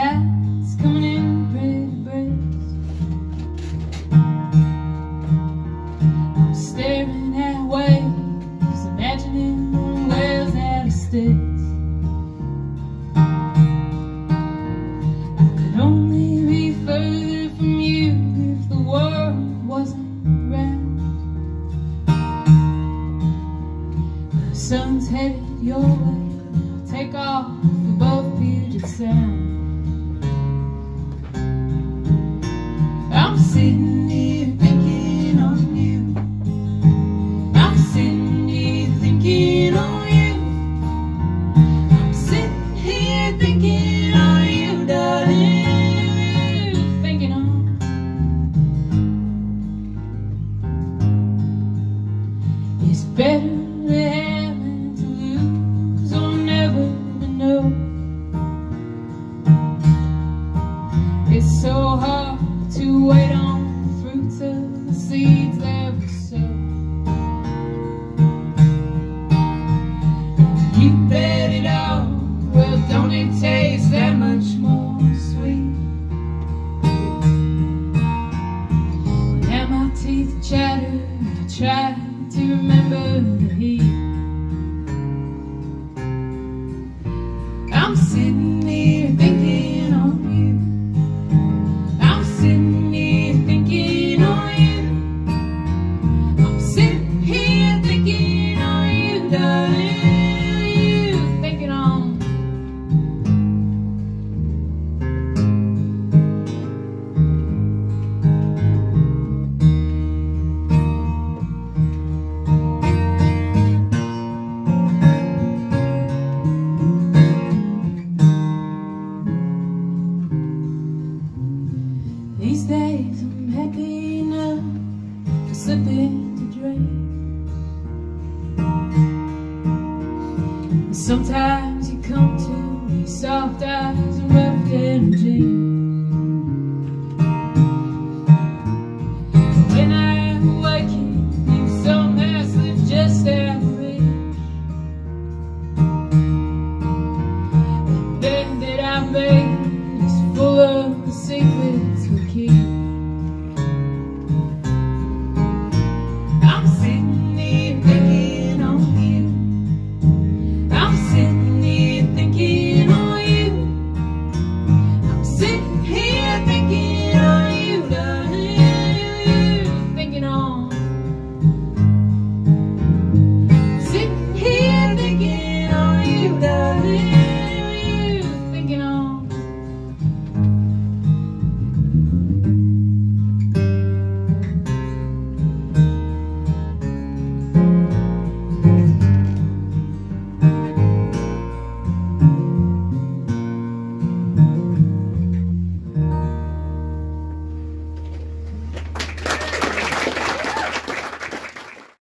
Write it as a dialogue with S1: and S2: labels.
S1: Dad's coming in pretty. I'm staring at waves, imagining whales waves that are sticks. I could only be further from you if the world wasn't round. The sun's headed your way, I'll take off above Puget Sound. Sitting here thinking on you. I'm sitting here thinking on you. I'm sitting here thinking You bet it all, well, don't it taste that much more sweet? Now my teeth chatter, I try to remember the heat. I'm sitting here thinking on you. I'm sitting here thinking on you. I'm sitting here thinking on you, darling. sipping to drink. Sometimes you come to me soft eyes and rough and jeans. Then that I is full of the.